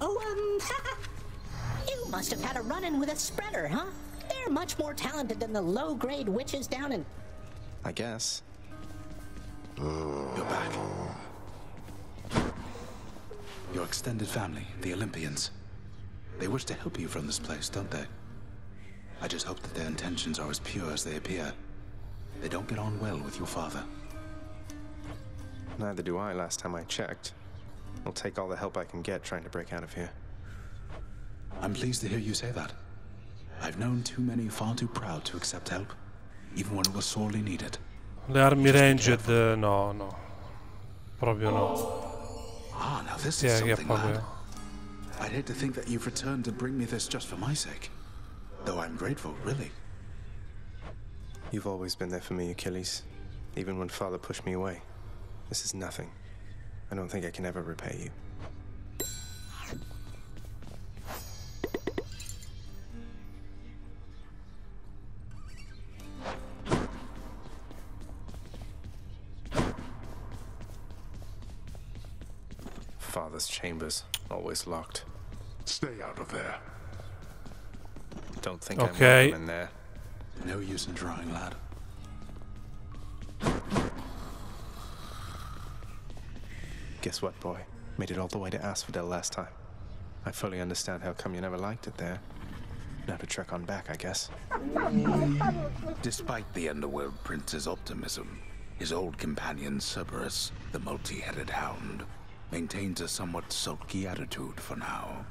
Oh, um, you must have had a run-in with a spreader, huh? They're much more talented than the low-grade witches down in... I guess. You're back. Your extended family, the Olympians. They wish to help you from this place, don't they? I just hope that their intentions are as pure as they appear. They don't get on well with your father. Neither do I last time I checked. I'll take all the help I can get trying to break out of here. I'm pleased to hear you say that. I've known too many far too proud to accept help, even when it was sorely needed. Le armi ranged, no, no. Proprio no. Ah, now this Sì, is something, proprio... lad. I'd hate to think that you've returned to bring me this just for my sake. Though I'm grateful, really. You've always been there for me, Achilles. Even when father pushed me away. This is nothing. I don't think I can ever repay you. Father's chambers, always locked. Stay out of there. Don't think Okay. I'm welcome in there. No use in trying, lad. Guess what, boy? Made it all the way to Asphodel last time. I fully understand how come you never liked it there. Now to trek on back, I guess. Despite the Underworld Prince's optimism, his old companion Cerberus, the multi-headed hound, maintains a somewhat sulky attitude for now.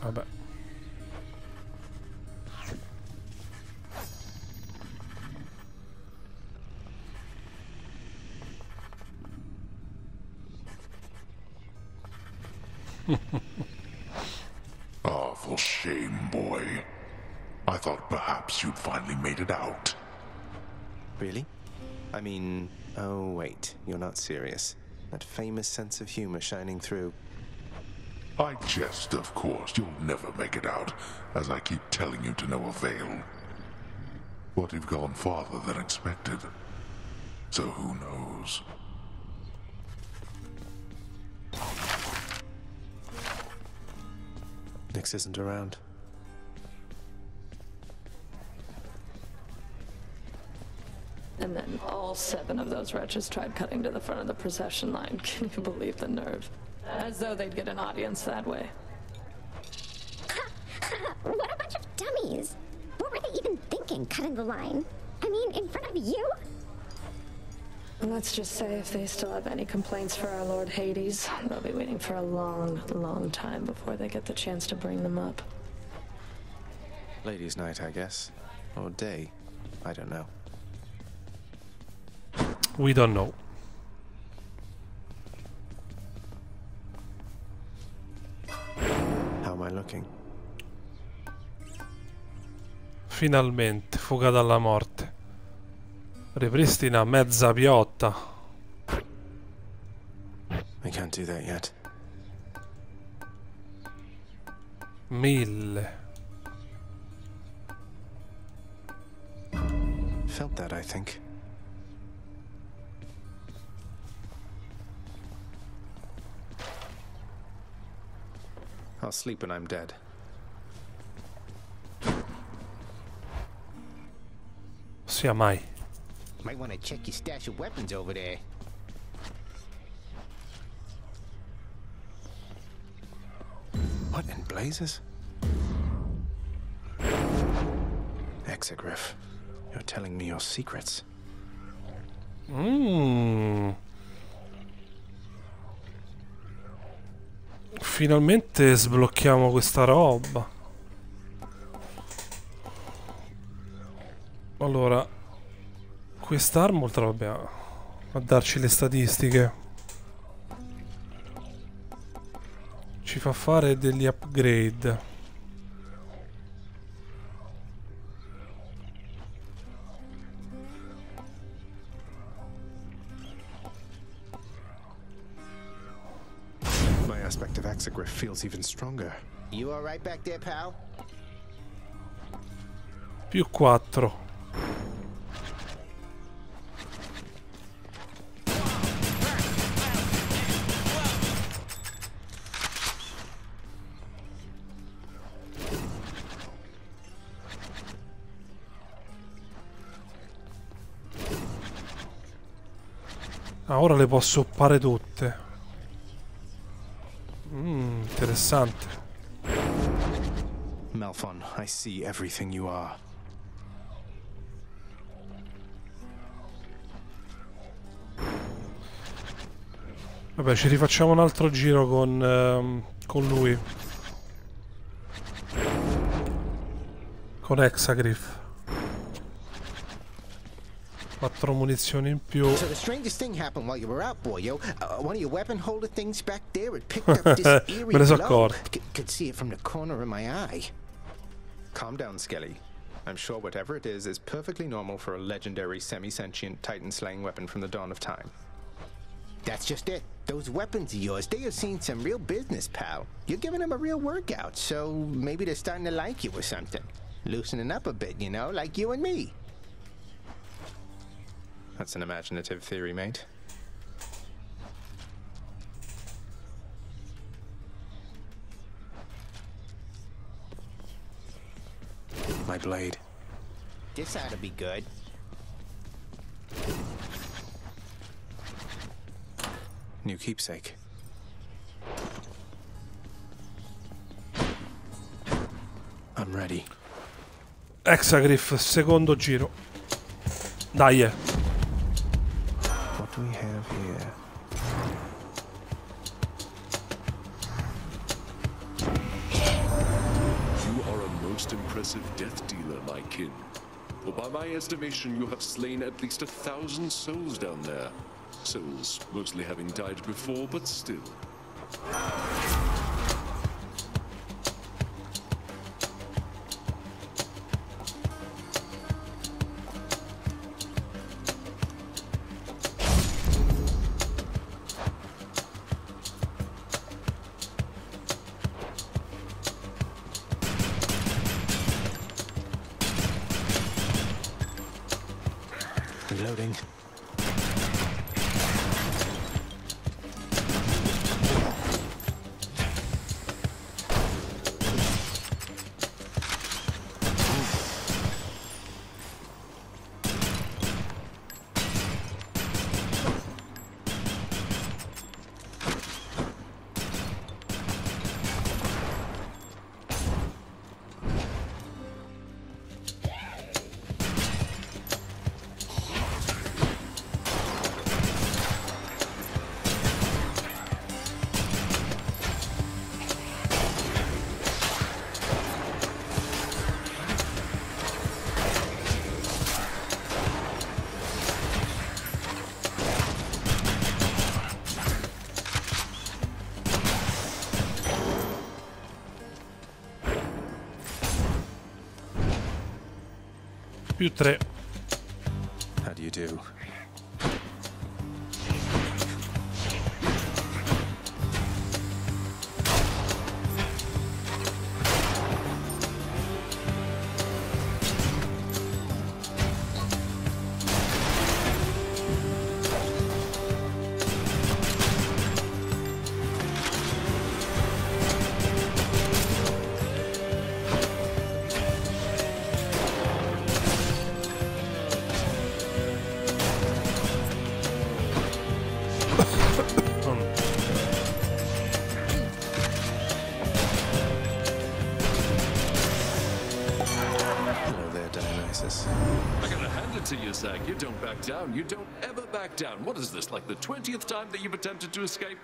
Vabbè. Ah, Awful shame, boy. I thought perhaps you'd finally made it out. Really? I mean, oh wait, you're not serious. That famous sense of humor shining through. I jest, of course. You'll never make it out, as I keep telling you to no avail. But you've gone farther than expected. So who knows? Nix isn't around. And then all seven of those wretches tried cutting to the front of the procession line. Can you believe the nerve? As though they'd get an audience that way. What a bunch of dummies! What were they even thinking, cutting the line? I mean, in front of you? Let's just say if they still have any complaints for our Lord Hades, they'll be waiting for a long, long time before they get the chance to bring them up. Ladies' night, I guess. Or day. I don't know. We don't know. How am I looking? Finalmente, fuga dalla morte. Ripristina mezza piotta. I can't do that yet. Mille. Felt that, I think. I'll sleep when I'm dead. Sia mai. Might want to check your stash of weapons over there. What in blazes? Exegriff, you're telling me your secrets. Mm. Finalmente sblocchiamo questa roba. Allora, quest'arma oltre vabbè, a- darci le statistiche. Ci fa fare degli upgrade. My aspect of Exegriff feels even stronger. You all right back there, pal? Più 4. Ah, ora le posso oppare tutte. Mmm, interessante. Malphon, I see everything you are. Vabbè, ci rifacciamo un altro giro con, ehm, con lui. Con Hexagriff. Quattro munizioni in più. So the strangest thing happened while you were out, boyo. Uh, one of your weapon holder things back there, it picked up this eerie Me ne so glow. accorto. Could see it from the corner of my eye. Calm down, Skelly. I'm sure whatever it is is perfectly normal for a legendary semi-sentient titan-slaying weapon from the dawn of time. That's just it. Those weapons of yours, they have seen some real business, pal. You're giving them a real workout, so maybe they're starting to like you or something. Loosening up a bit, you know, like you and me. That's an imaginative theory, mate. My blade. This ought to be good. New keepsake. I'm ready. Hexagriff, secondo giro. Dai, eh. Do we have here? You are a most impressive death dealer, my kin. For by my estimation, you have slain at least a thousand souls down there. Souls mostly having died before, but still. Più 3. Zag. You don't back down. You don't ever back down. What is this, like the 20th time that you've attempted to escape?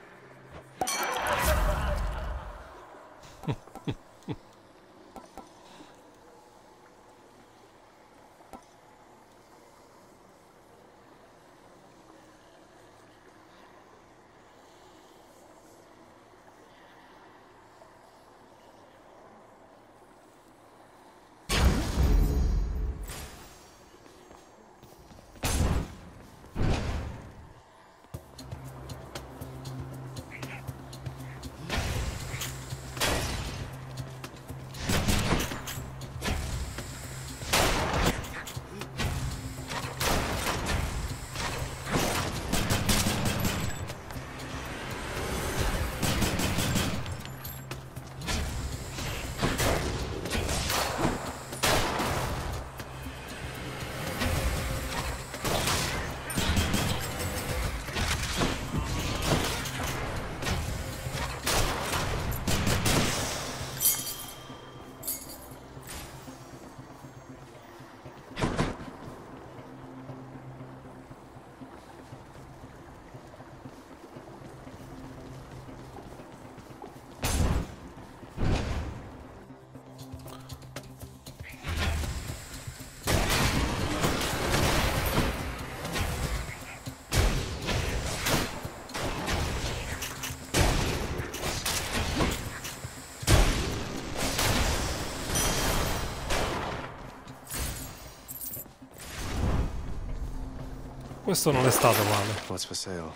Questo non è stato male. What's for sale?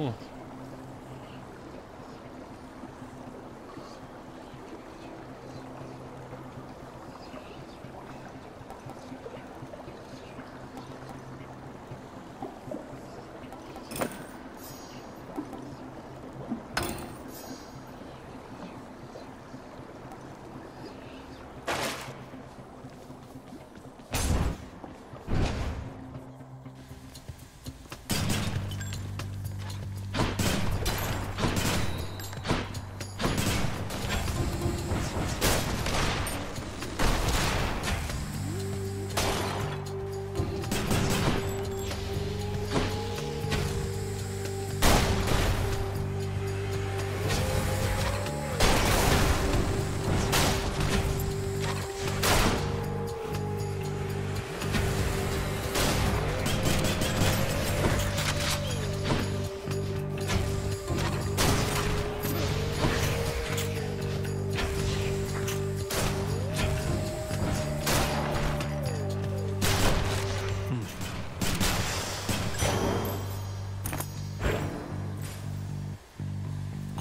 Mm.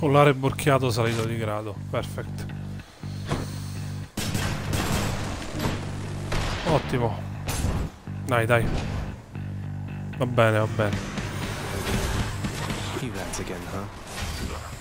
Collare borchiato salito di grado. Perfetto. Ottimo. Dai, dai. Va bene, va bene. You lads again, huh?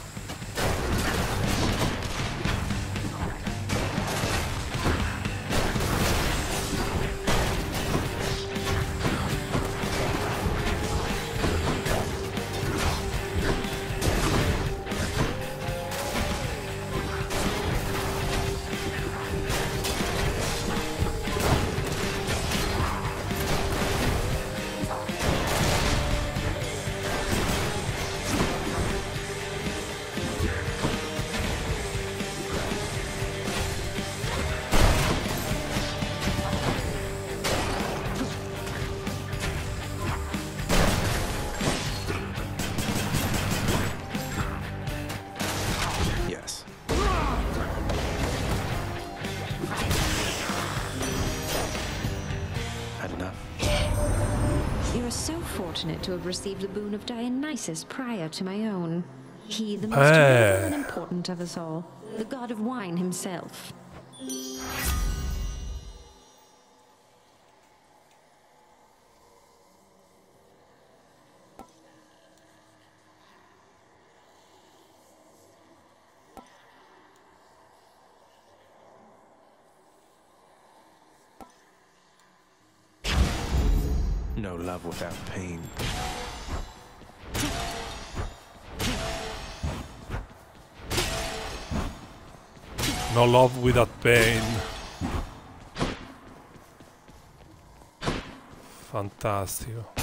To have received the boon of Dionysus prior to my own. He, the most ah. noble and important of us all, the god of wine himself. No love without pain. No love without pain. Fantastico.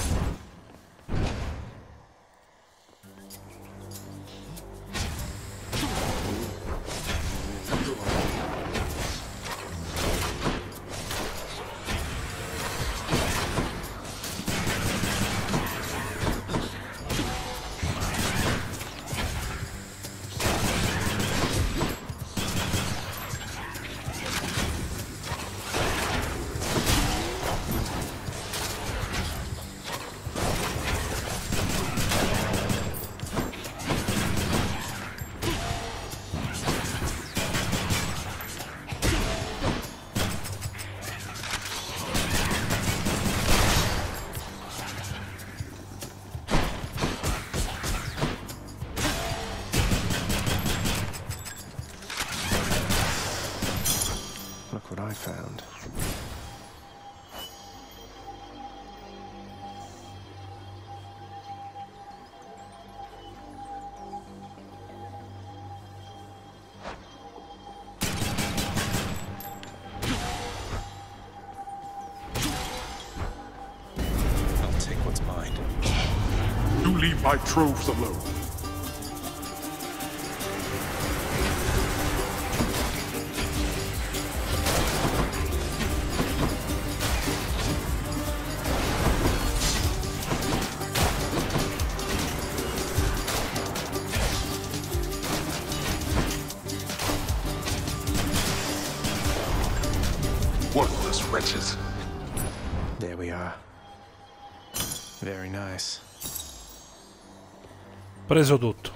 Look what I found. I'll take what's mine. You leave my troves alone. Preso tutto.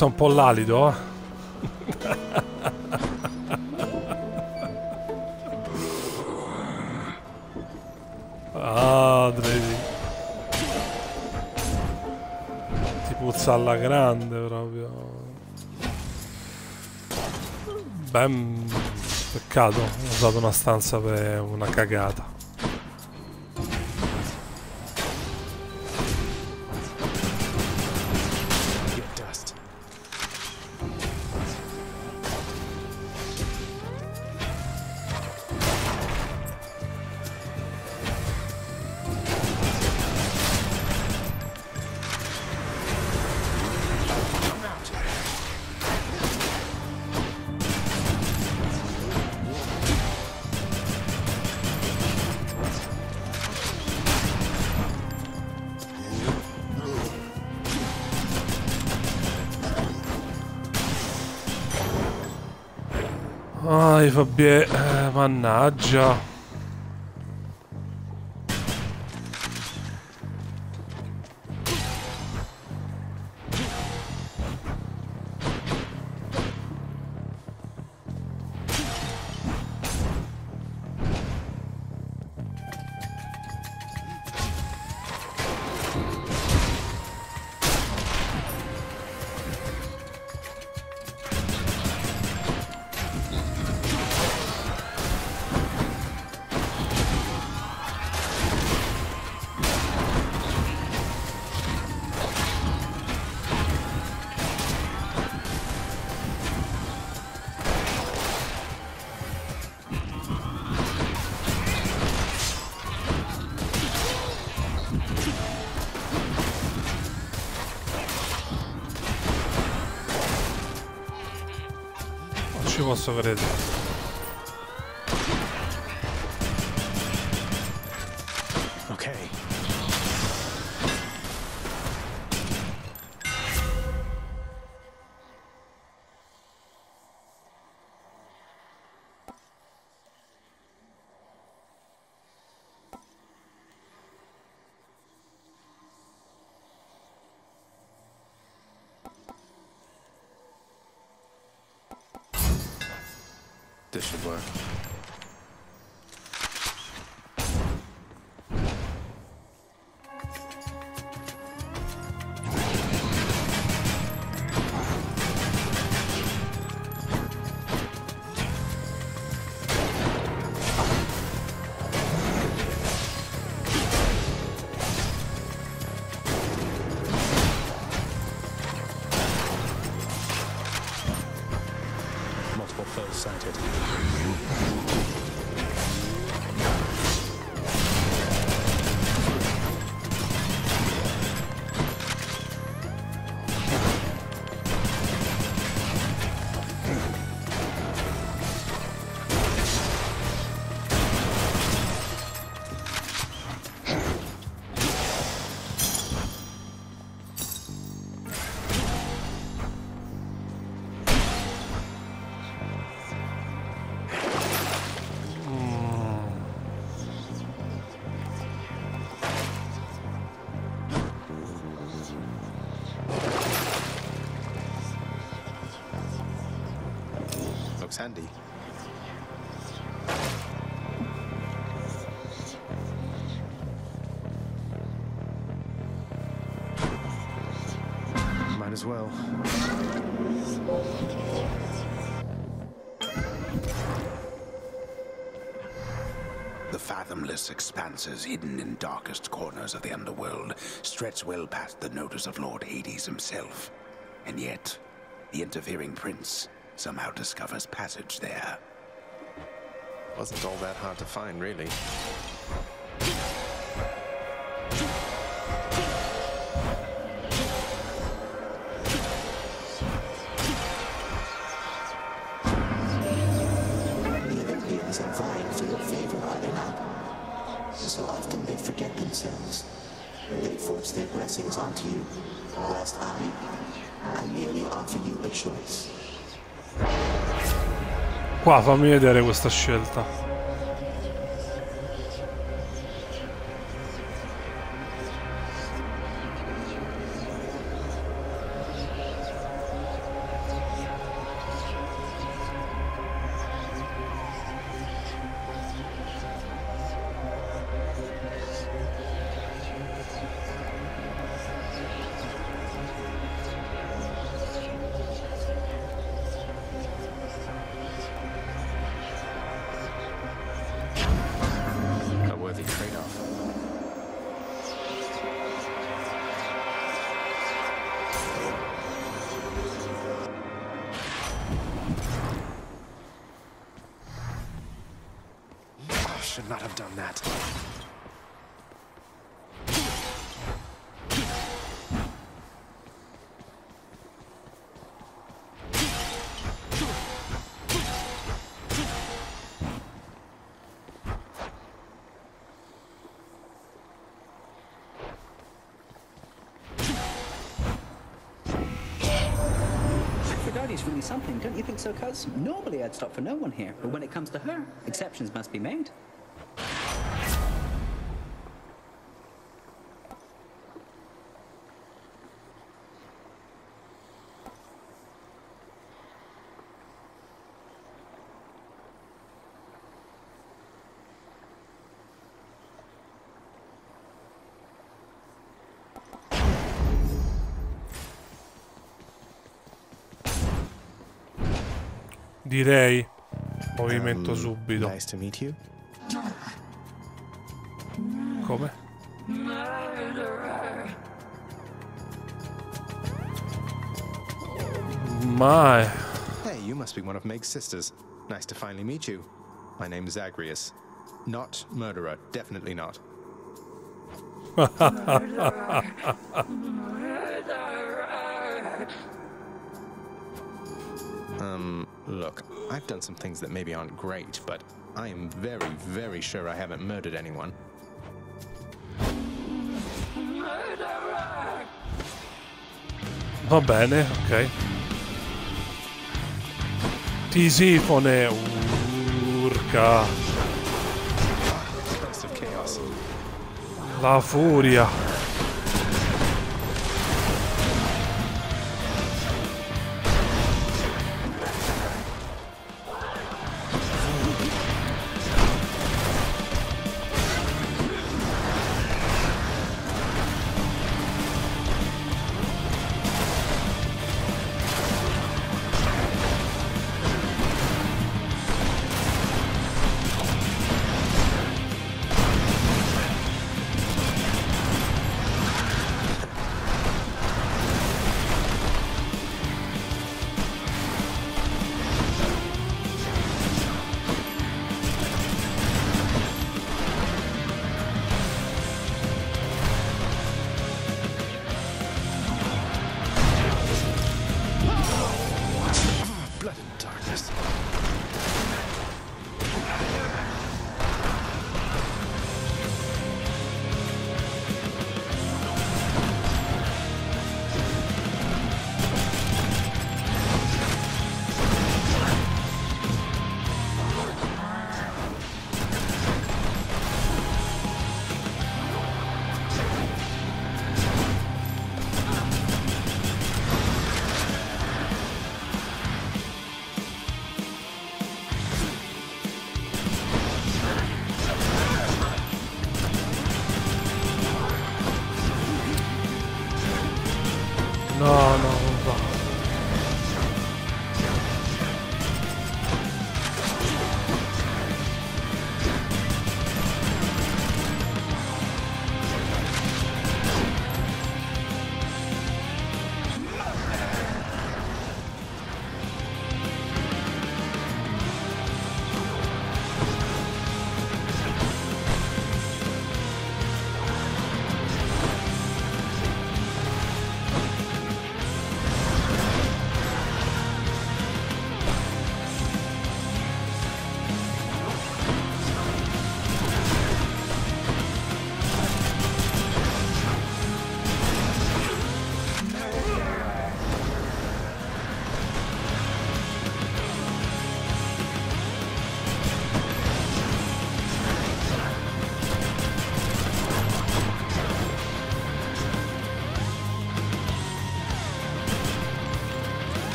Un po' l'alido, eh. Grande proprio. Ben peccato, ho usato una stanza per una cagata. Vabbè, eh, mannaggia. sobre ele. As well. The fathomless expanses hidden in darkest corners of the underworld stretch well past the notice of Lord Hades himself. And yet, the interfering prince somehow discovers passage there. Wasn't all that hard to find, really. Qua fammi vedere questa scelta. So, Cuz? Normally I'd stop for no one here, but when it comes to her, exceptions must be made. Direi. Movimento Um, subito. Nice to meet you. Come? Mai. Hey, you must be one of Meg's sisters. Nice to finally meet you. My name is Zagreus. Not murderer, definitely not. Um, look, I've done some things that maybe aren't great, but I am very, very sure I haven't murdered anyone. Va bene, ok. Tisifone. Urca. Burst of chaos. La furia.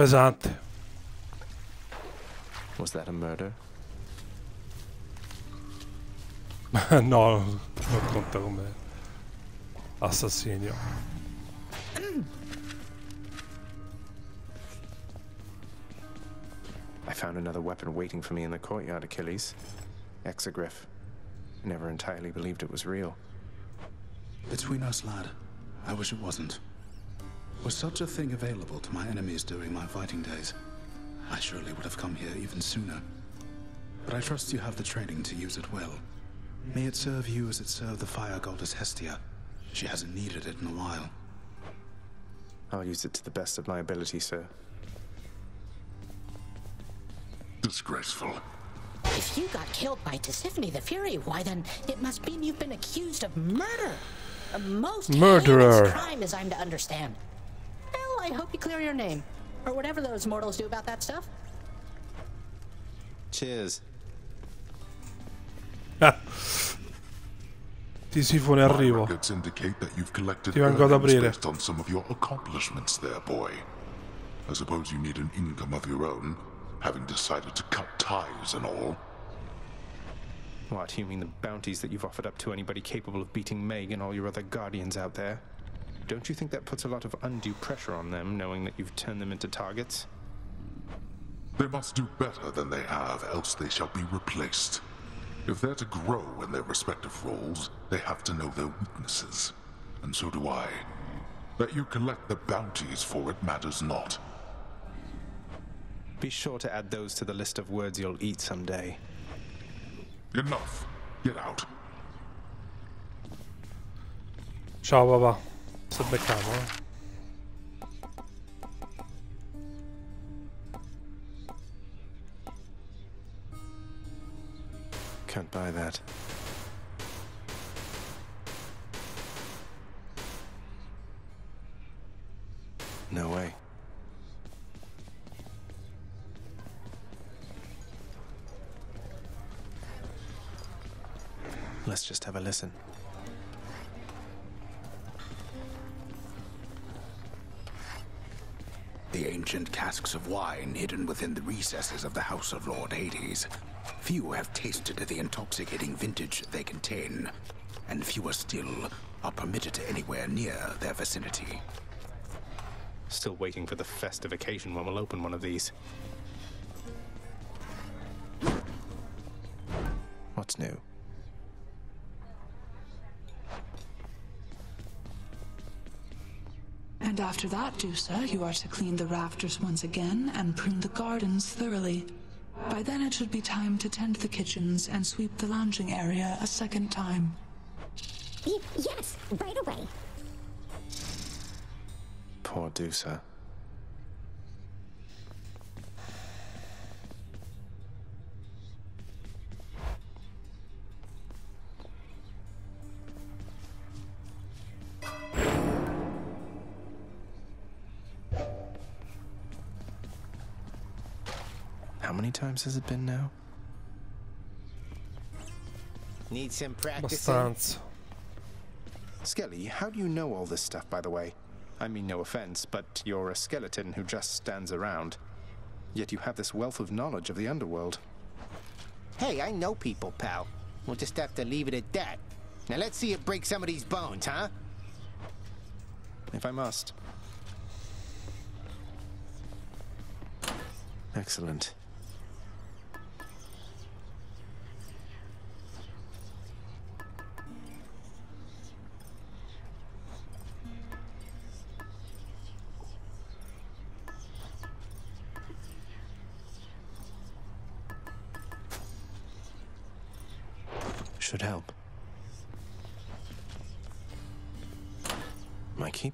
Pesante. Was that a murder? no, non conta come assassinio. I found another weapon waiting for me in the courtyard, Achilles. Exogryph. Never entirely believed it was real. Between us, lad, I wish it wasn't. Was such a thing available to my enemies during my fighting days, I surely would have come here even sooner. But I trust you have the training to use it well. May it serve you as it served the fire goddess Hestia. She hasn't needed it in a while. I'll use it to the best of my ability, sir. Disgraceful. If you got killed by Tisiphone the Fury, why then it must mean you've been accused of murder. A most Murderer. heinous crime, as I'm to understand. Well, I hope you clear your name, or whatever those mortals do about that stuff. Cheers. Tisifone My arrivo. records indicate that you've collected Ti vengo ad earnings aprire. based on some of your accomplishments there, boy. I suppose you need an income of your own, having decided to cut ties and all. What, you mean the bounties that you've offered up to anybody capable of beating Meg and all your other guardians out there? Don't you think that puts a lot of undue pressure on them, knowing that you've turned them into targets? They must do better than they have, else they shall be replaced. If they're to grow in their respective roles, they have to know their weaknesses. And so do I. That you collect the bounties for it matters not. Be sure to add those to the list of words you'll eat someday. Enough. Get out. Ciao papà. Se becchiamo, eh. Can't buy that. No way. Let's just have a listen. Casks of wine hidden within the recesses of the House of Lord Hades. Few have tasted the intoxicating vintage they contain, and fewer still are permitted to anywhere near their vicinity. Still waiting for the festive occasion when we'll open one of these. What's new? And after that, Dusa, you are to clean the rafters once again and prune the gardens thoroughly. By then it should be time to tend the kitchens and sweep the lounging area a second time. Y- yes, right away. Poor Dusa. Times has it been now? Need some practice. Abbastanza. Skelly, how do you know all this stuff, by the way? I mean, no offense, but you're a skeleton who just stands around. Yet you have this wealth of knowledge of the underworld. Hey, I know people, pal. We'll just have to leave it at that. Now let's see it break some of these bones, huh? If I must. Excellent.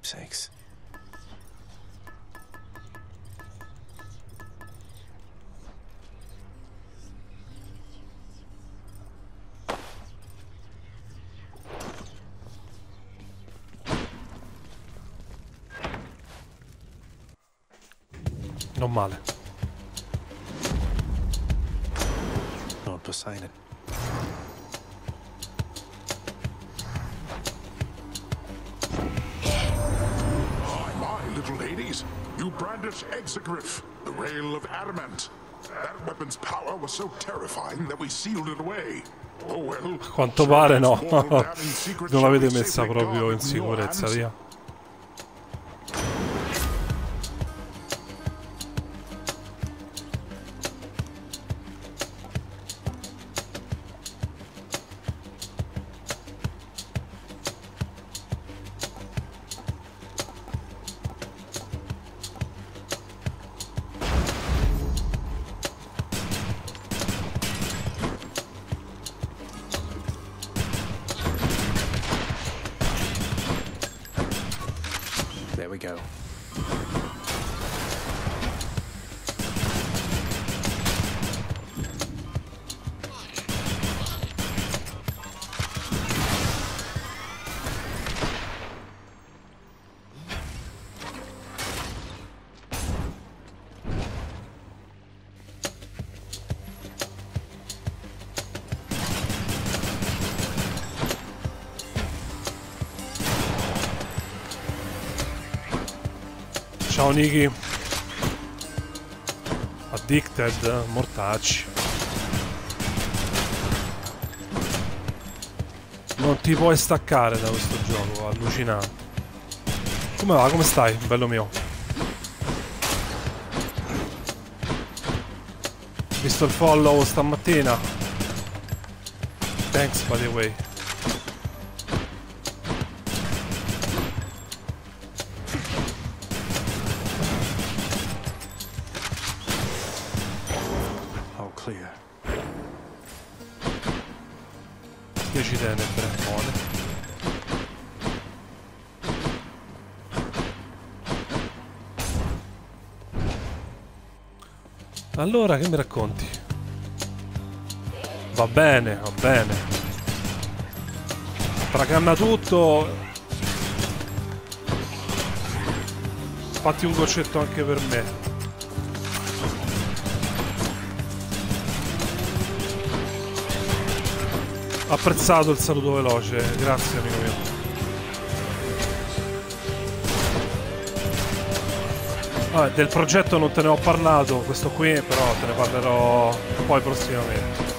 sakes. Normale. Non poseidon. Hades, you brandish Exegriff, the rail of adamant. That weapon's power was so terrifying that we sealed it away. Oh well. A quanto pare no. non l'avete messa proprio in sicurezza, via. Niki. Addicted, mortacci. Non ti puoi staccare da questo gioco, allucinante. Come va? Come stai, bello mio? Visto il follow stamattina? Thanks by the way. Allora, che mi racconti? Va bene, va bene. Tracanna tutto. Fatti un goccetto anche per me. Apprezzato il saluto veloce, grazie amico mio. Vabbè, del progetto non te ne ho parlato, questo qui però te ne parlerò poi prossimamente.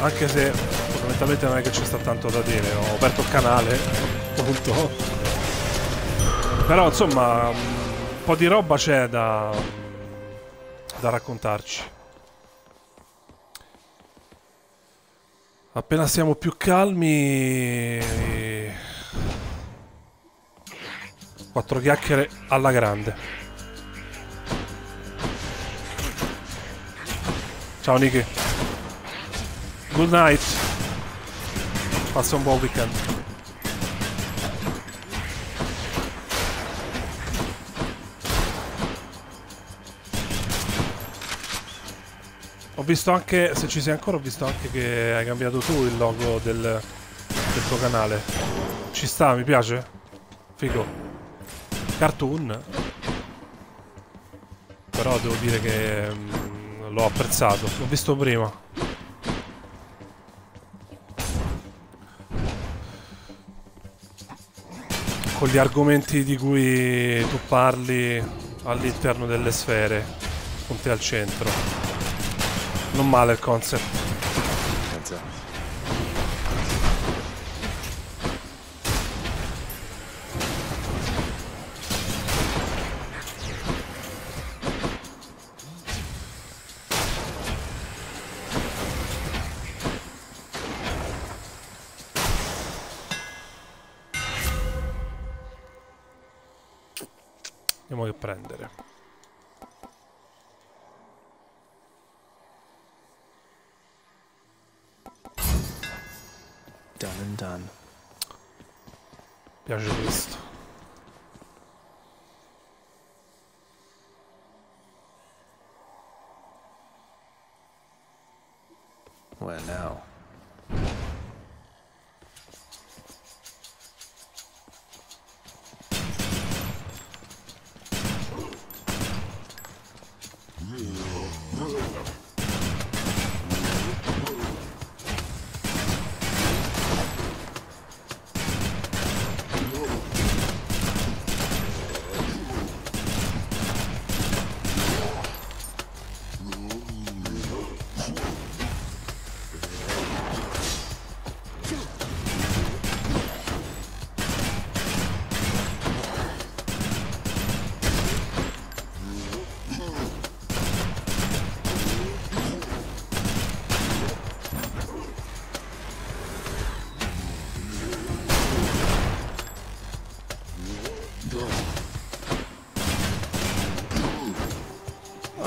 Anche se fondamentalmente non è che c'è sta tanto da dire, ho aperto il canale, appunto. Però insomma, un po' di roba c'è da, da raccontarci. Appena siamo più calmi... Quattro chiacchiere alla grande. Ciao Niki. Good night. Passa un buon weekend. Ho visto anche, se ci sei ancora, ho visto anche che hai cambiato tu il logo del, del tuo canale. Ci sta, mi piace? Figo. Cartoon. Però devo dire che mm, l'ho apprezzato. L'ho visto prima. Con gli argomenti di cui tu parli all'interno delle sfere, con te al centro. Non male il concept.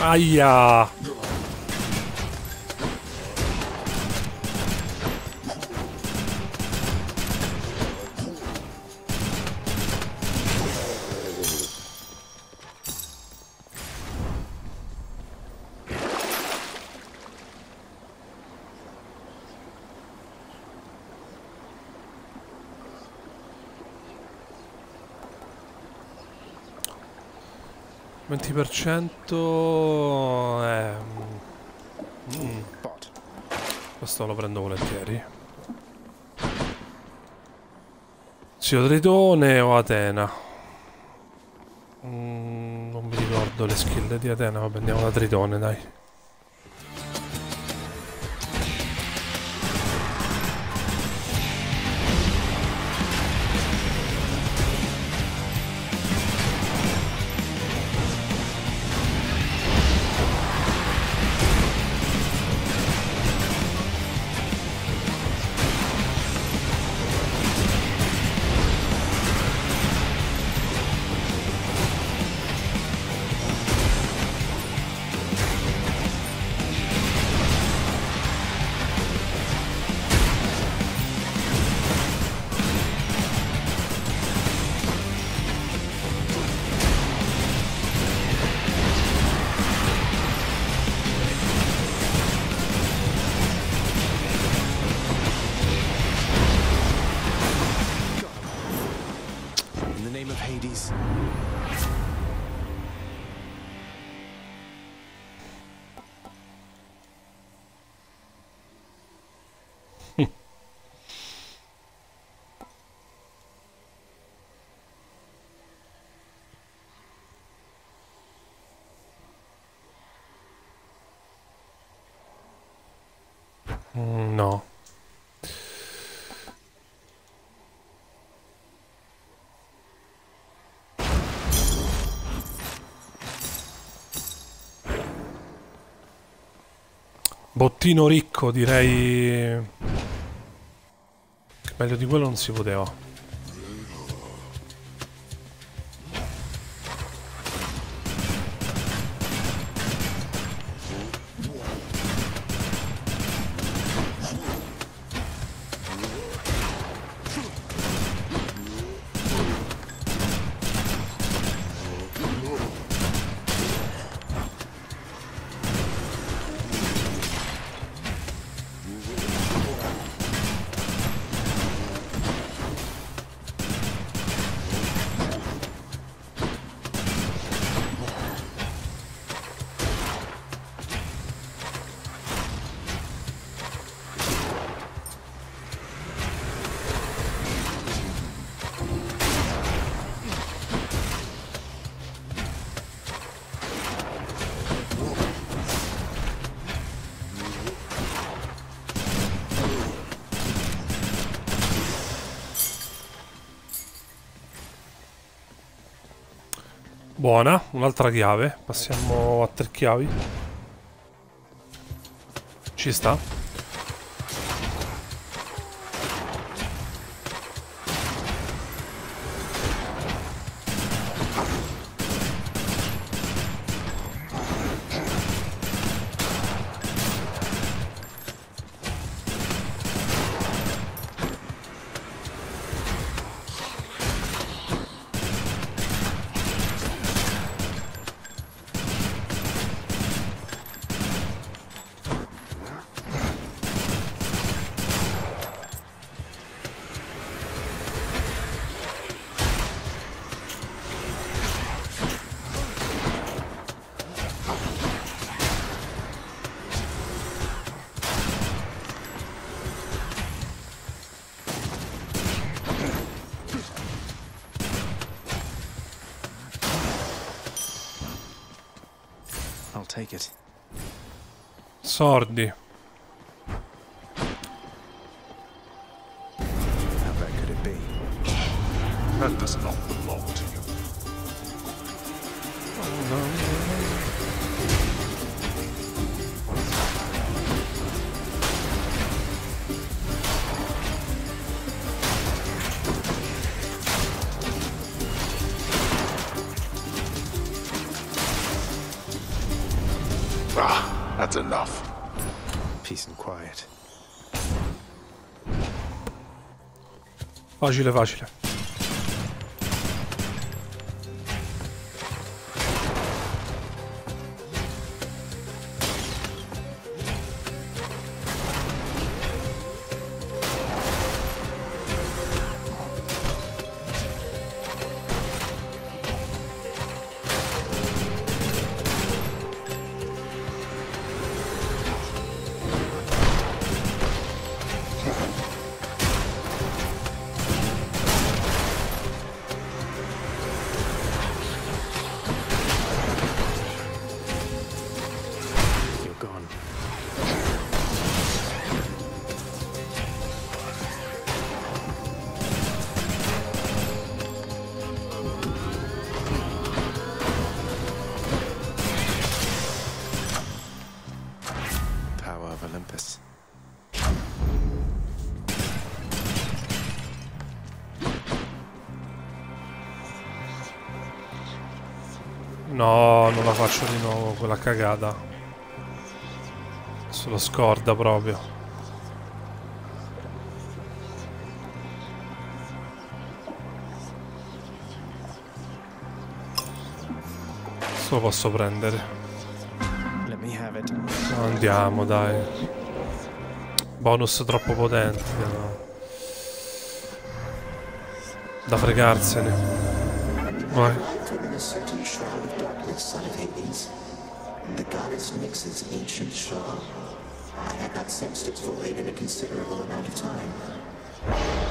哎呀20% è... Eh, mm. Questo lo prendo volentieri. Zio Tritone o Atena? Mm, non mi ricordo le skill di Atena, vabbè andiamo da Tritone, dai. Bottino ricco, direi... Meglio di quello non si poteva. Buona, un'altra chiave. Passiamo a tre chiavi. Ci sta. Sordi. Azile Wazile. Faccio di nuovo quella cagata. Se lo scorda proprio. Questo lo posso prendere. Andiamo, dai. Bonus troppo potenti. no. Da fregarsene. Vai. Son of Hades, the goddess Nyx's ancient shawl. I had not sensed its void in a considerable amount of time.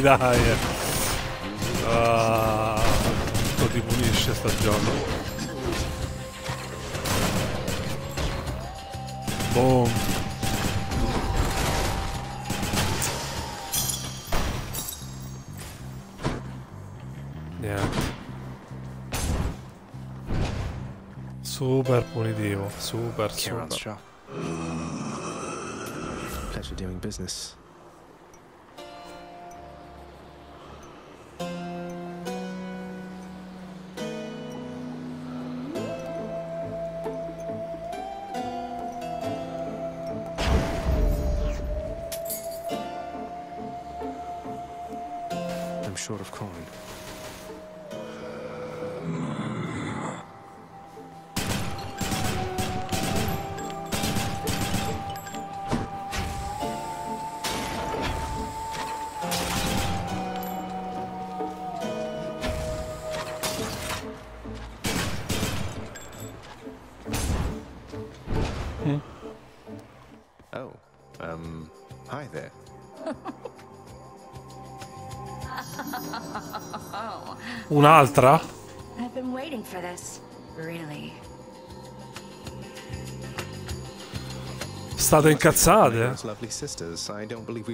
Dai, dai. Ah, ti punisce sta gioco. Boom. Niente. Super punitivo, super, super. Pleasure doing business.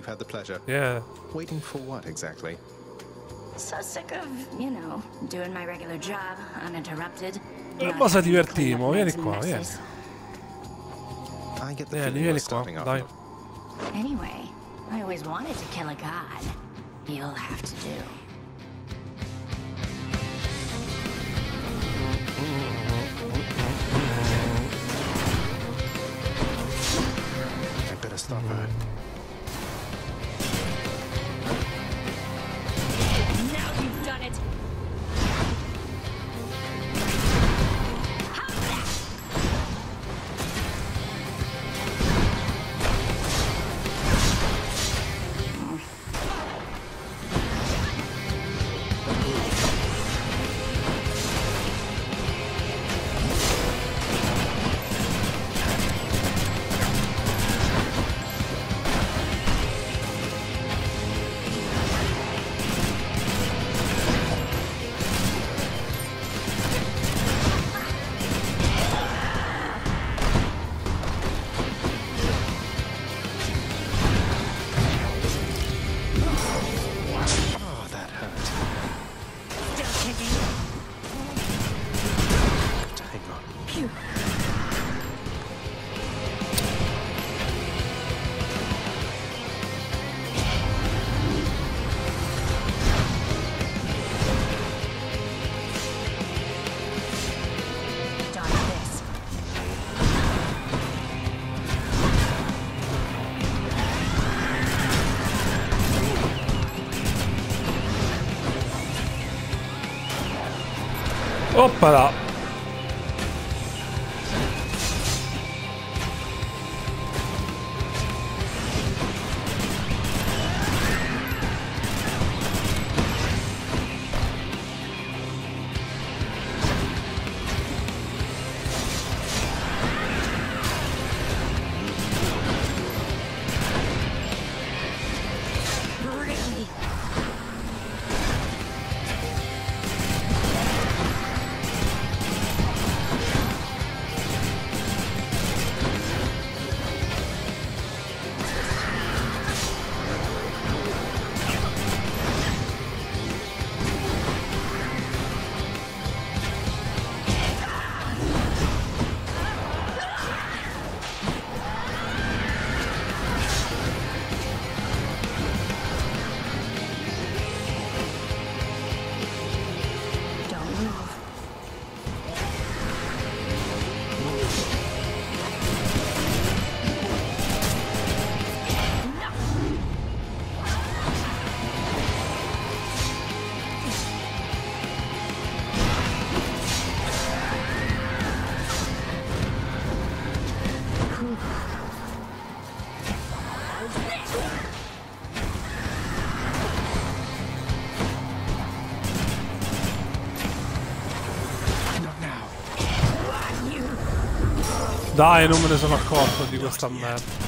Had the pleasure. Yeah. Waiting for what exactly? So sick of, you know, doing my regular job, uninterrupted. Eh, Ma se divertimo, vieni qua, vieni. Vieni, vieni qua, dai. Anyway, I always wanted to kill a god. You'll have to do. stuff bad. up Dai, non me ne sono accorto di questa merda.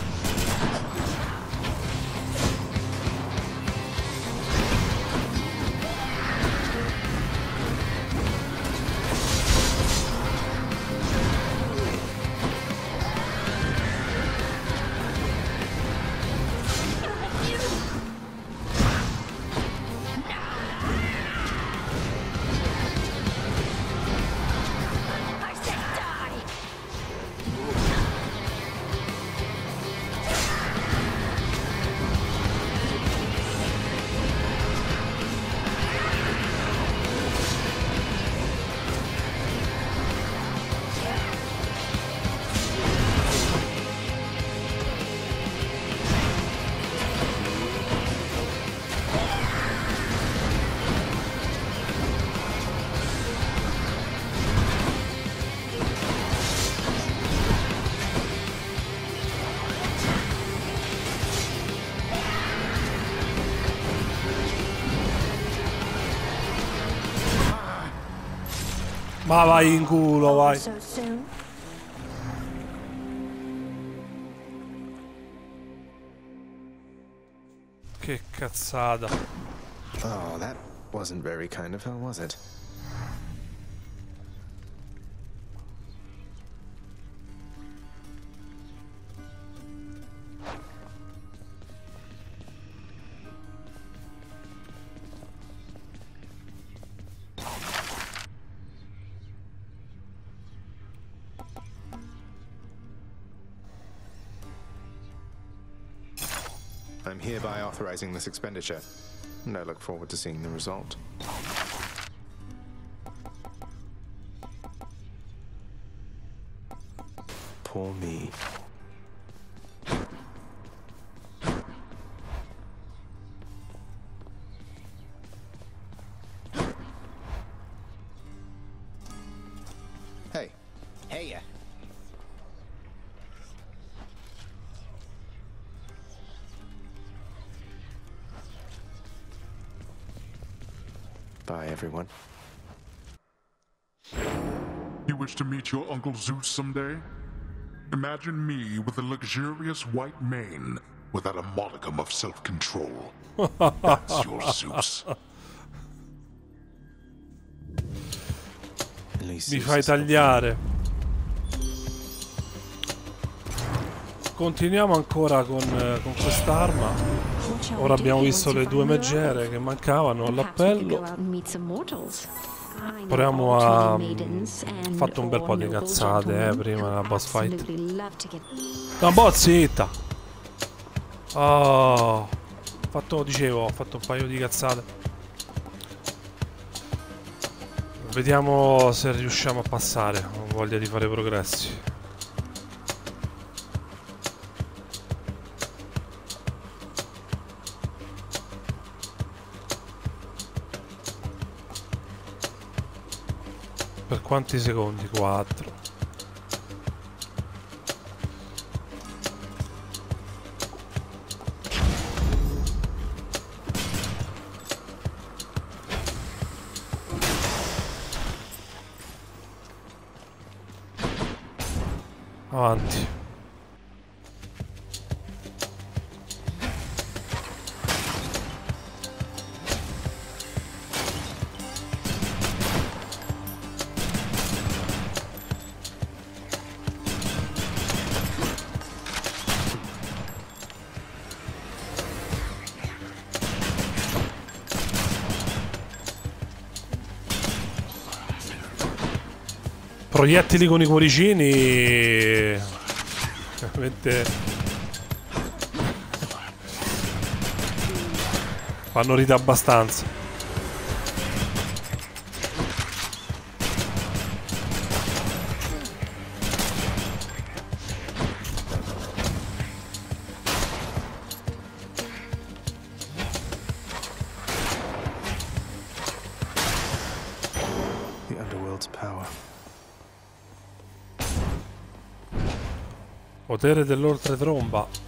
Ma vai in culo, vai. Che cazzata. Oh, that wasn't very kind of her, was it? Hereby authorizing this expenditure, and I look forward to seeing the result. Poor me. Everyone. You wish to meet your Uncle Zeus someday? Imagine me with a luxurious white mane without a modicum of self control. That's your Zeus. Mi fai tagliare. Continuiamo ancora con, eh, con quest'arma. Ora abbiamo visto le due megere che mancavano all'appello. Proviamo a... maidens and fatto un bel po' di cazzate, eh, prima la boss fight. No, boh, zitta! Oh, ho fatto, dicevo, ho fatto un paio di cazzate. Vediamo se riusciamo a passare. Ho voglia di fare progressi. Quanti secondi? 4 Togliettili con i cuoricini. Veramente. Fanno rita abbastanza. Potere dell'oltretromba.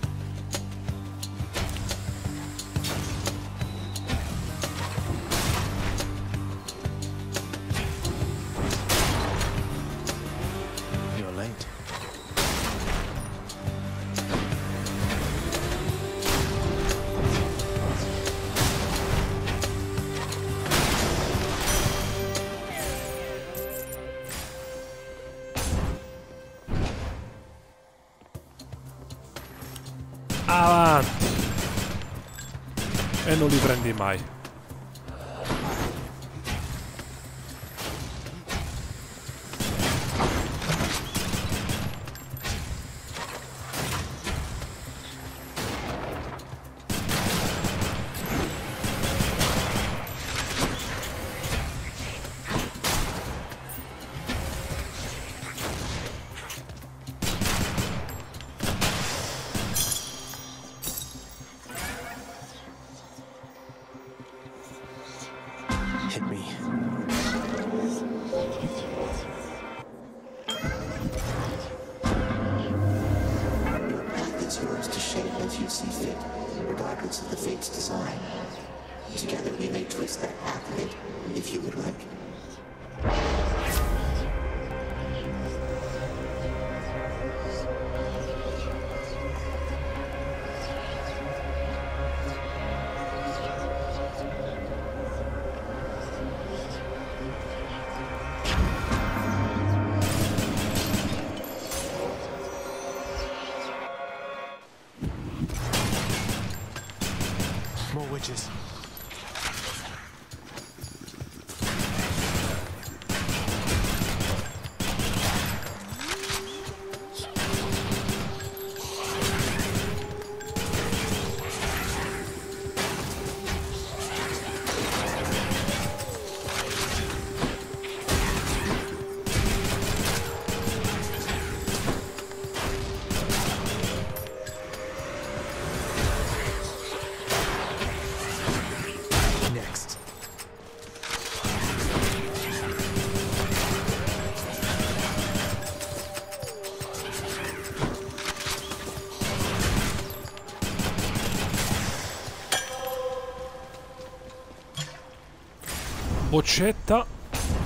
Boccetta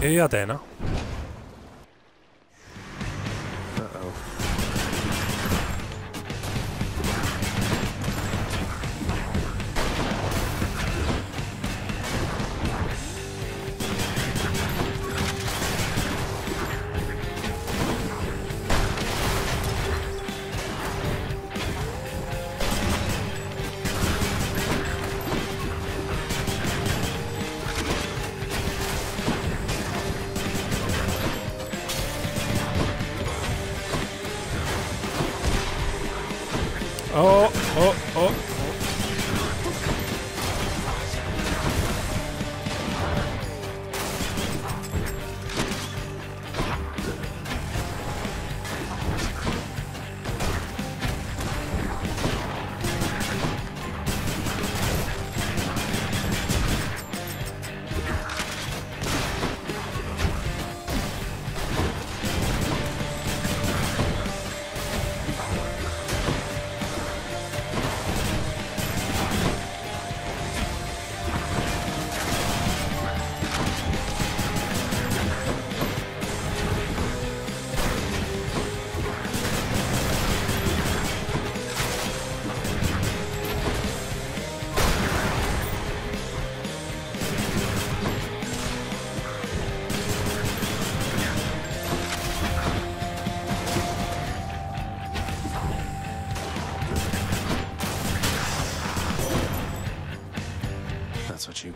e Atena.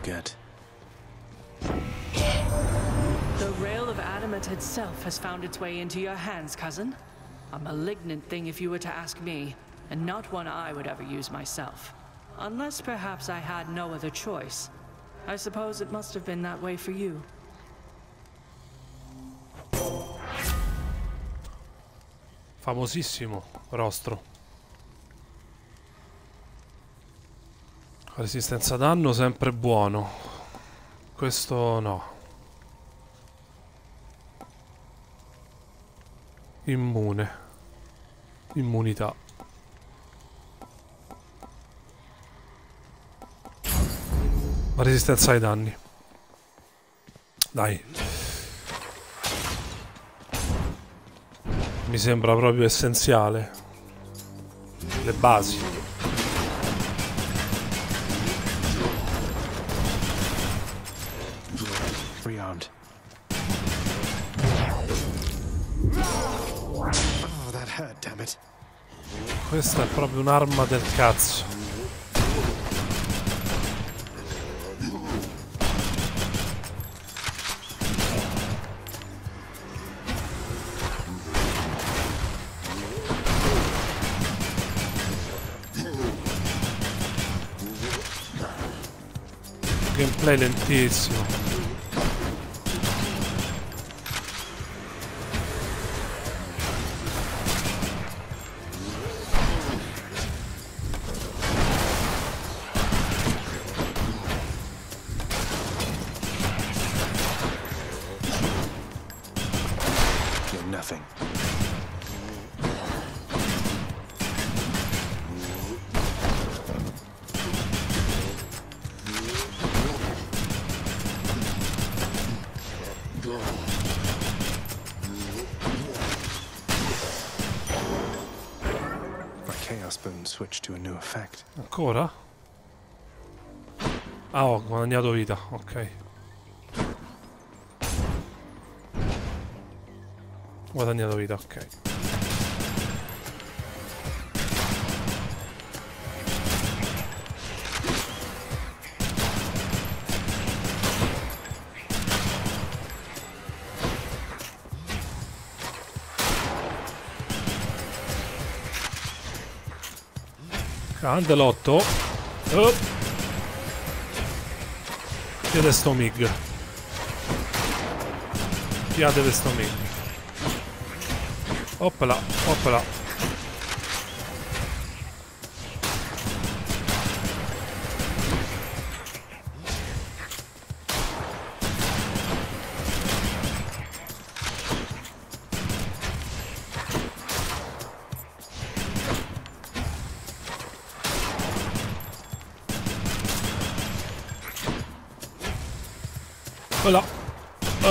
That's what you get. The Rail of Adamant itself has found its way into your hands, cousin. A malignant thing if you were to ask me, and not one I would ever use myself. Unless perhaps I had no other choice. I suppose it must have been that way for you. Famosissimo rostro. Resistenza danno sempre buono. Questo no. Immune. Immunità. Resistenza ai danni. Dai. Mi sembra proprio essenziale. Le basi. Questa è proprio un'arma del cazzo. Gameplay lentissimo. Vita, ok. Guadagnato vita, ok. Candelotto. Oh. Chiede sto mig. Chiede sto mig. Oppala, oppala.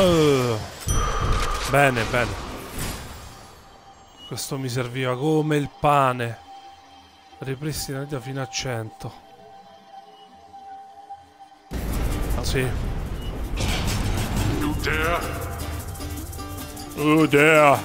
Oh. Bene, bene. Questo mi serviva come il pane. Ripristina vita fino a 100. Sì. You dare? Oh dare.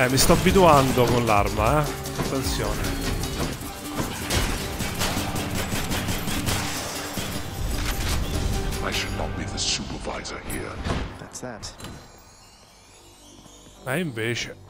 Eh, mi sto abituando con l'arma, eh. Attenzione. I should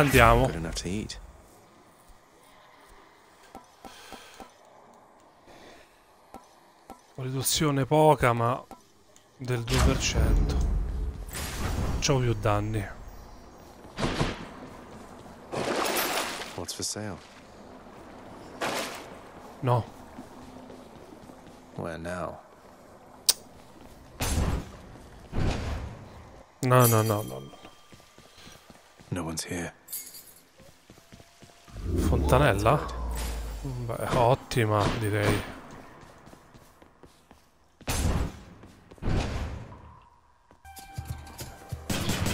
andiamo. Riduzione poca, ma del 2%. C'ho più danni. What's for sale? No. Where now? No, no, no, no. no. No one's here. Fontanella? Beh, ottima, direi.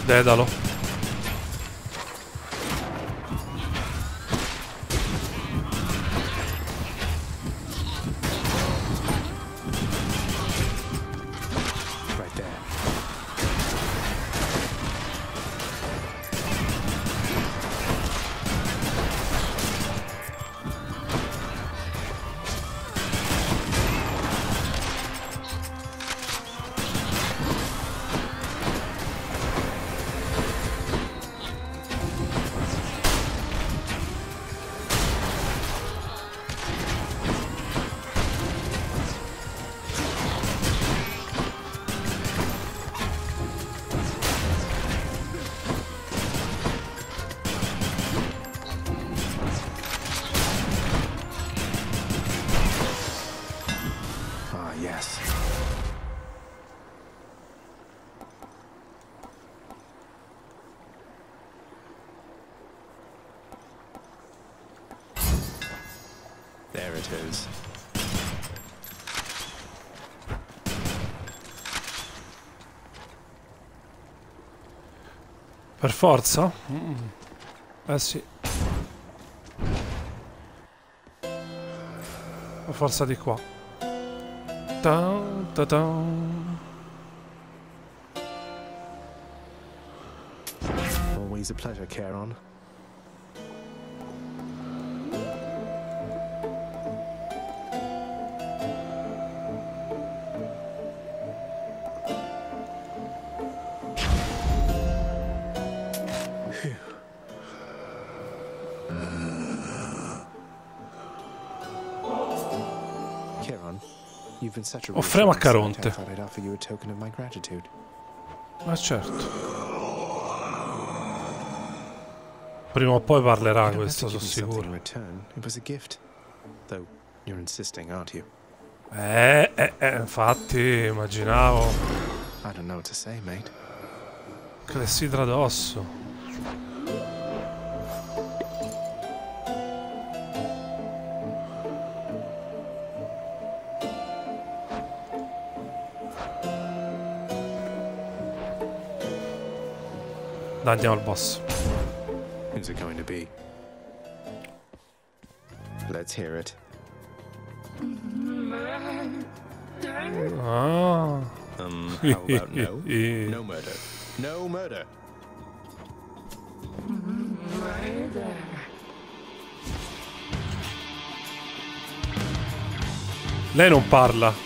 Dedalo. Forza? Mm. Eh sì. Per forza di qua. Tan, ta tan. Always a pleasure, Charon. Of my gratitude. Ma certo. Prima o poi parlerà questo, to sono sicuro. a? Eh, eh, eh, infatti, immaginavo. I don't know what to say, mate. Clessidra addosso. Andiamo al boss. Who's it going to be? Let's hear it. Ah. Um, how about no? no murder. No murder. Lei non parla.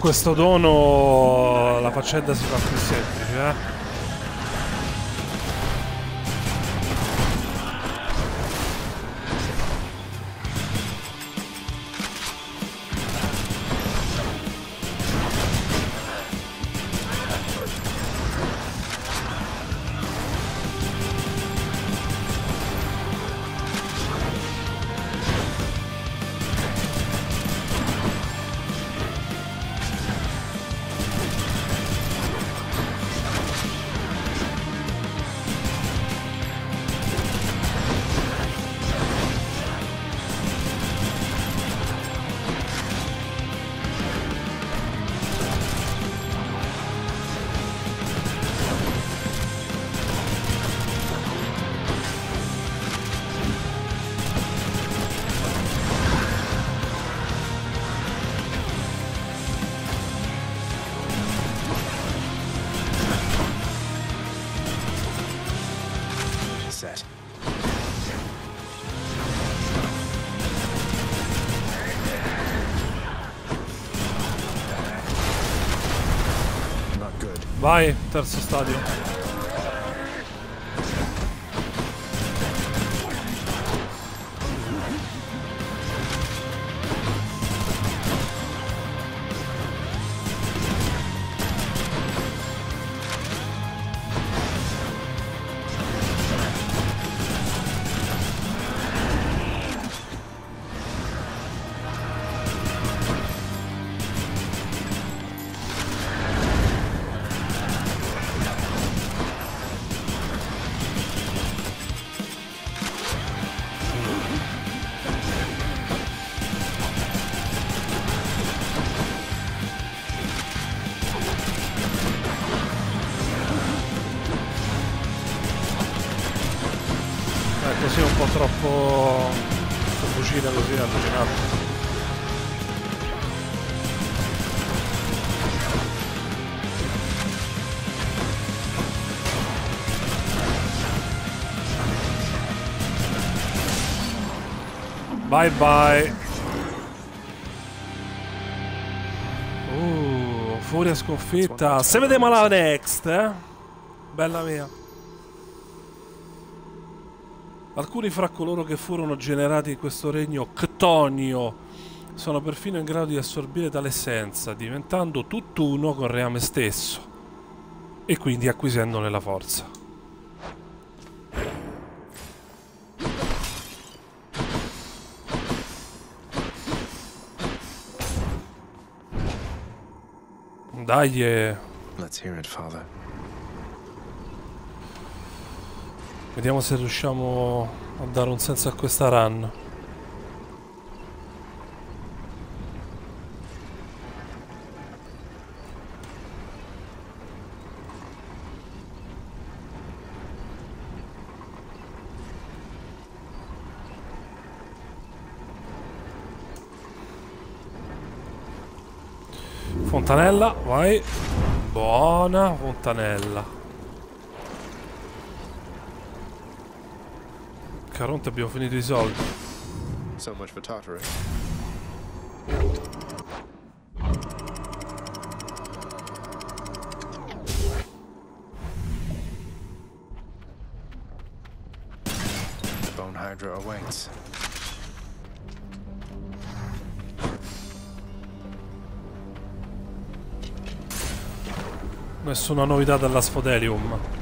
Questo dono la faccenda si fa più semplice, eh. Vai, terzo stadio. Bye bye. Uh, furia sconfitta. Se vediamo alla next, eh? Bella mia. Alcuni fra coloro che furono generati in questo regno ctonio sono perfino in grado di assorbire tale essenza, diventando tutt'uno con Reame stesso e quindi acquisendone la forza. Dai, eh, Let's hear it, Father. vediamo se riusciamo a dare un senso a questa run. Fontanella, vai. Buona fontanella. Caronte abbiamo finito i soldi. So much for Tartarus. The Bone Hydra awaits. Nessuna novità dall'Asfodelium.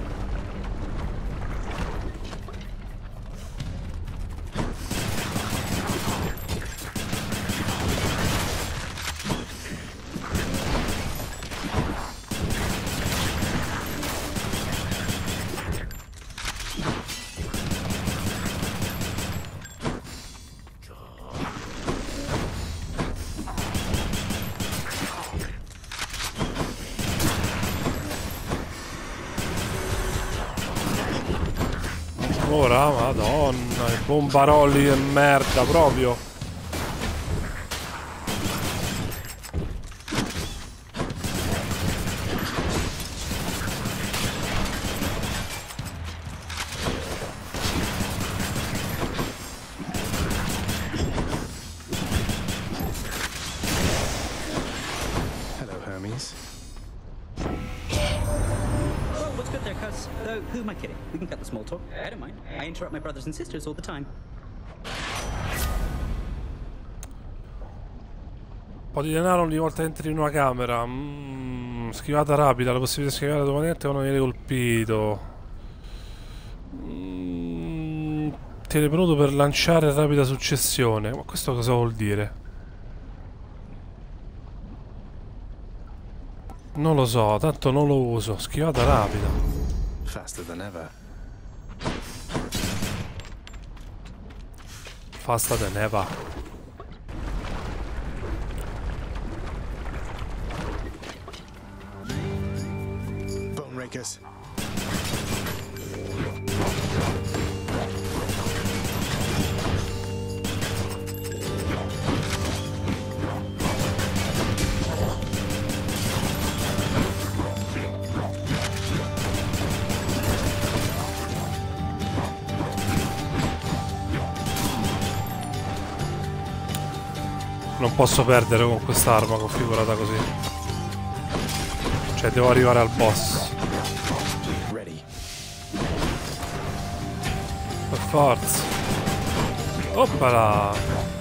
Ora, madonna, i bombarolli di merda proprio. And sisters all the time. Un po' di denaro ogni volta entri in una camera. Mm, schivata rapida, la possibilità di schivare dopo quando viene colpito. Mm, tiene premuto per lanciare rapida successione. Ma questo cosa vuol dire? Non lo so, tanto non lo uso. Schivata rapida. Faster than ever. faster than ever. Bone rakers. Posso perdere con quest'arma configurata così. Cioè, devo arrivare al boss. Per forza. Oppala!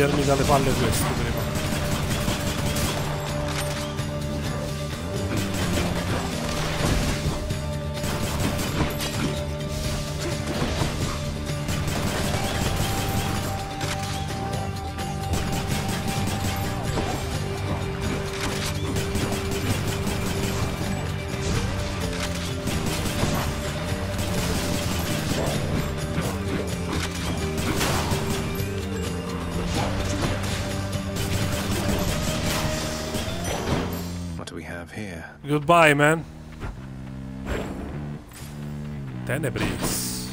vermi dalle palle 2 Goodbye, man. Tenebris.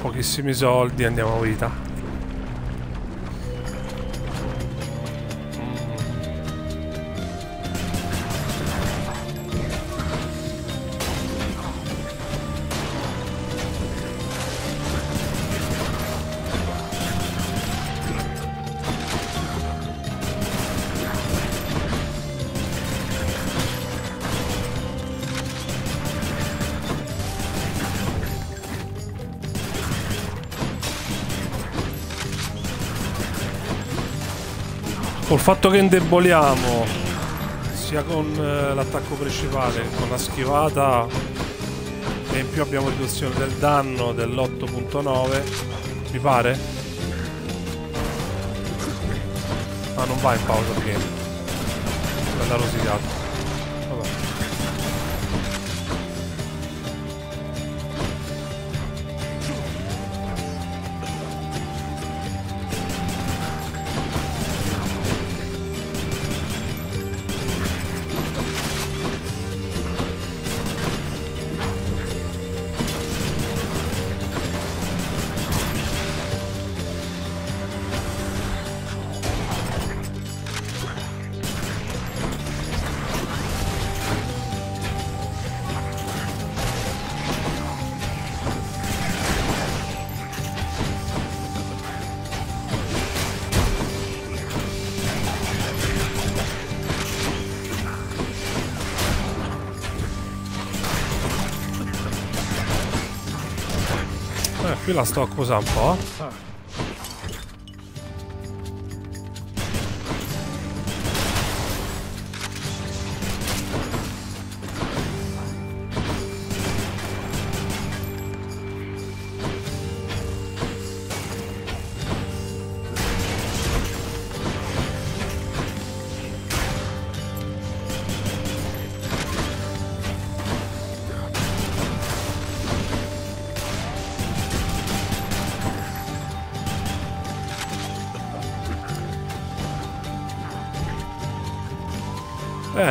Pochissimi soldi, andiamo vita. Fatto che indeboliamo sia con eh, l'attacco principale che con la schivata e in più abbiamo riduzione del danno dell'8.9 mi pare? Ah non va in pausa il game bella rosicata Mi lesz a kozampa?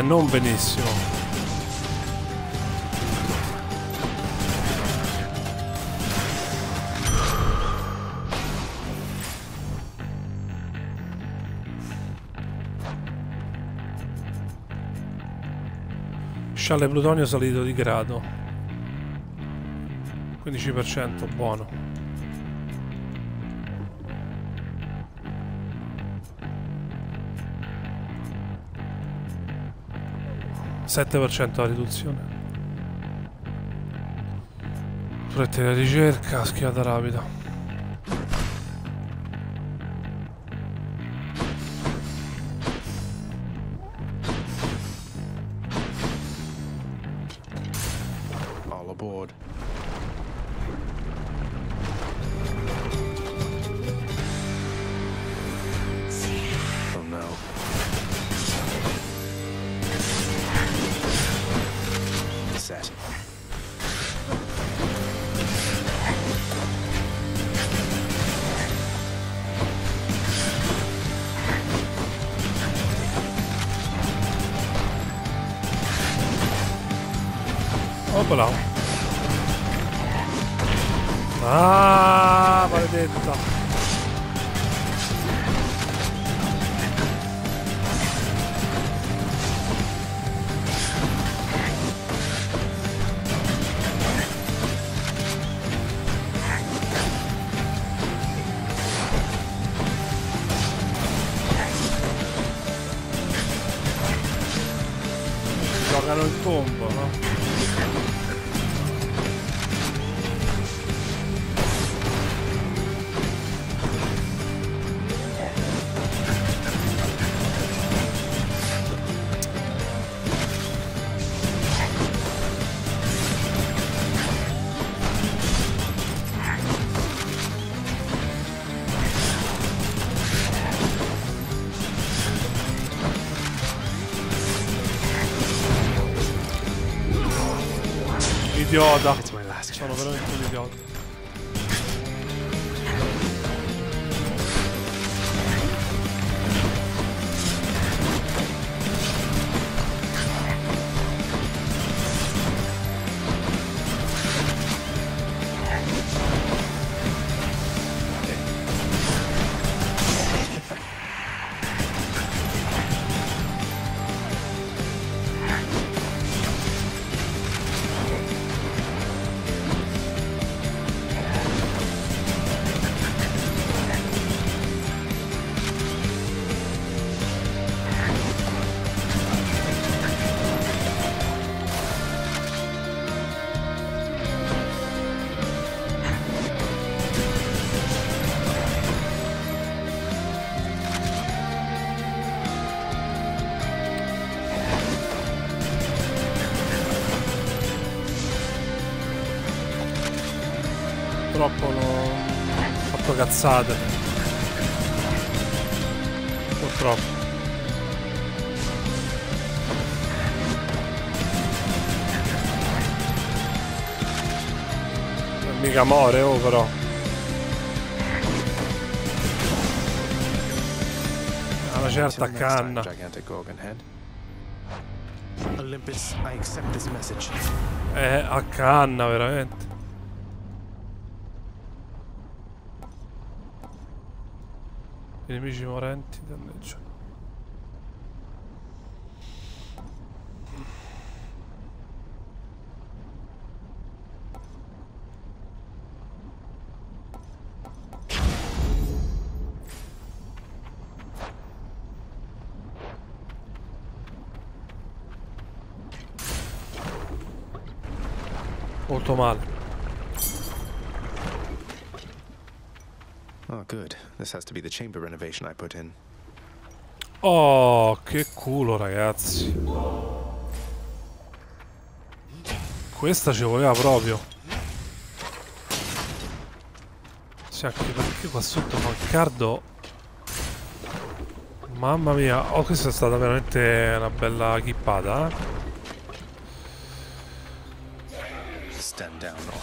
Non benissimo. Scialle plutonio salito di grado. 15% buono. Sette per cento la riduzione. Fretta di ricerca, schiata rapida. Cazzate. Purtroppo. Non mica amore, oh però. A una certa canna. gigantic Gorgon head. Olympus, I accept this message. Eh, a canna, veramente. I nemici morenti danneggiano. Molto male. Oh, good. This has to be the chamber renovation I put in. Oh, che culo, ragazzi. Questa ci voleva proprio. Sì, anche perché qua sotto Mancardo... Mamma mia, oh, questa è stata veramente una bella chippata, eh? Stand down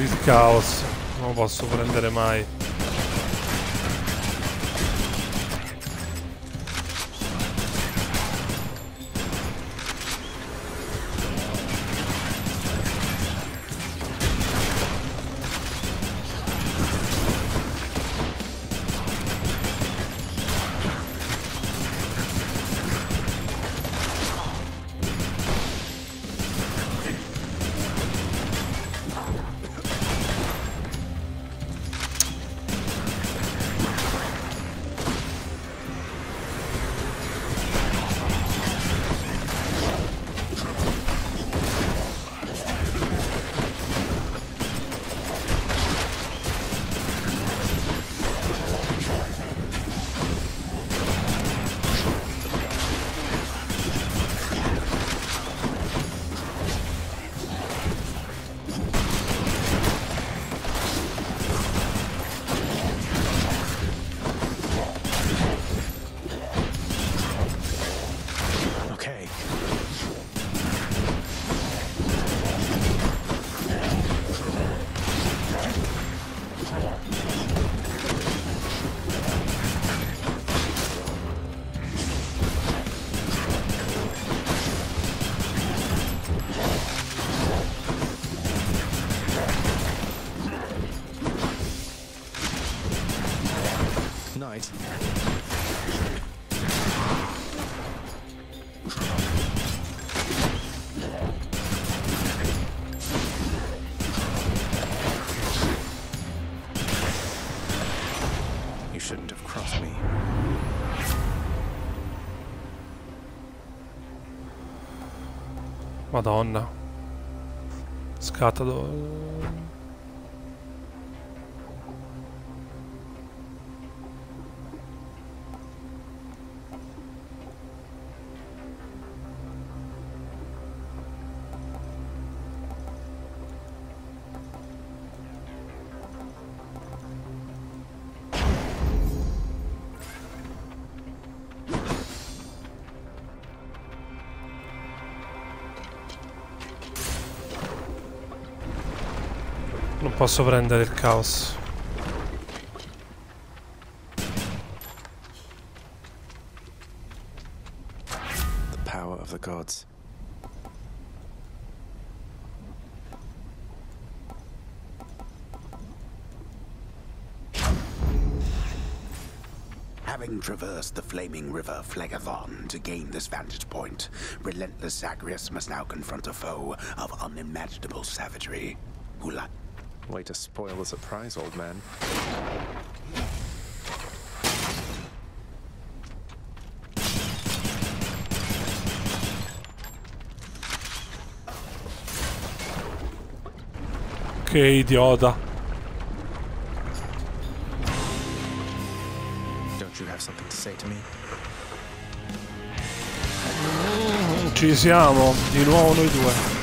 Il caos. Non lo posso prendere mai. Madonna. Scatta do... Non posso prendere il caos. The power of the gods. Having traversed the flaming river Phlegethon to gain this vantage point, relentless Zagreus must now confront a foe of unimaginable savagery. Who li- Way to spoil the surprise, old man. Che idiota. Don't you have something to say to me? Ci siamo, di nuovo noi due.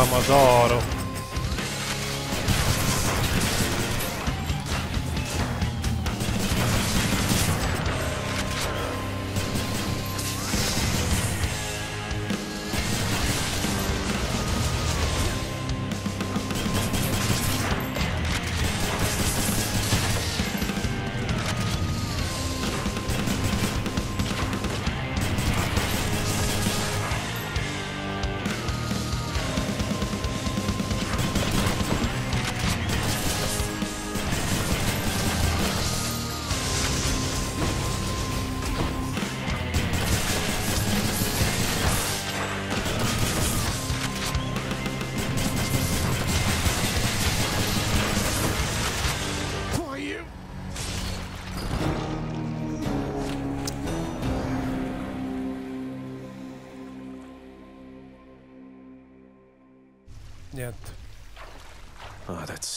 amadoro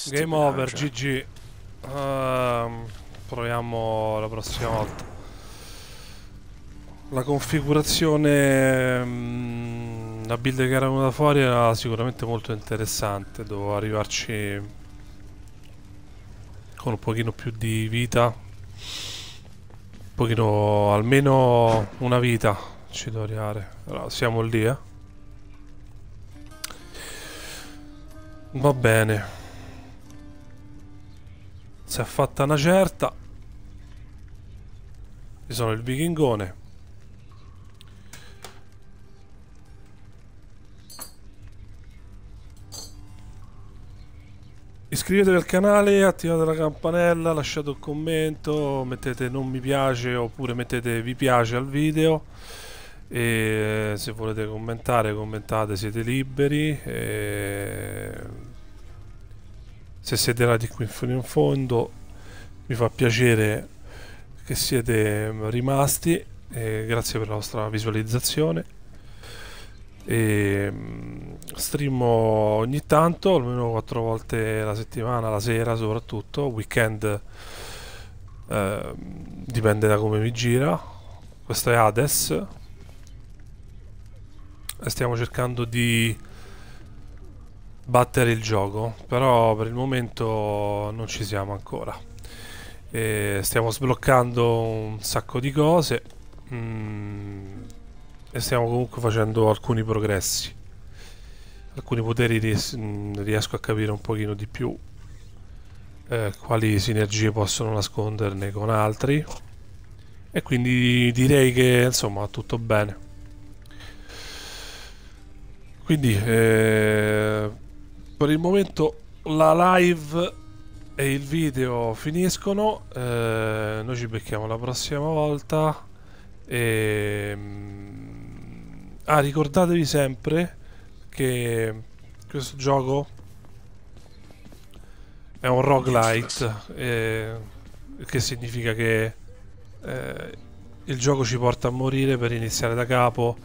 Game over, GG. Ehm, proviamo la prossima volta. La configurazione, mm, la build che era venuta fuori era sicuramente molto interessante. Dovevo arrivarci con un pochino più di vita. Un pochino, almeno una vita ci devo arrivare. Allora, siamo lì, eh. Va bene. Si è fatta una certa. Io sono il vichingone. Iscrivetevi al canale, attivate la campanella, lasciate un commento, mettete non mi piace oppure mettete vi piace al video e se volete commentare commentate siete liberi e se siete arrivati qui fino in fondo mi fa piacere che siete rimasti e grazie per la vostra visualizzazione. E streamo ogni tanto almeno quattro volte la settimana la sera soprattutto weekend eh, dipende da come mi gira. Questo è Hades. Stiamo cercando di battere il gioco però per il momento non ci siamo ancora. E stiamo sbloccando un sacco di cose mm, e stiamo comunque facendo alcuni progressi. Alcuni poteri ries mm, riesco a capire un pochino di più eh, quali sinergie possono nasconderne con altri. E quindi direi che insomma tutto bene. Quindi eh, per il momento la live e il video finiscono eh, noi ci becchiamo la prossima volta e ah ricordatevi sempre che questo gioco è un roguelite eh, che significa che eh, il gioco ci porta a morire per iniziare da capo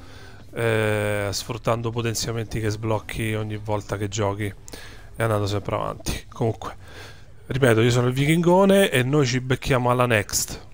eh, sfruttando potenziamenti che sblocchi ogni volta che giochi e andando sempre avanti. Comunque, ripeto, io sono il Vichingone e noi ci becchiamo alla next.